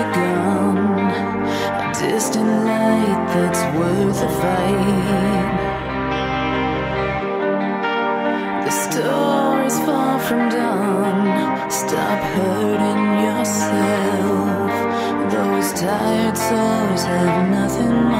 begun. A distant light that's worth a fight. The story's far from done. Stop hurting yourself. Those tired souls have nothing more.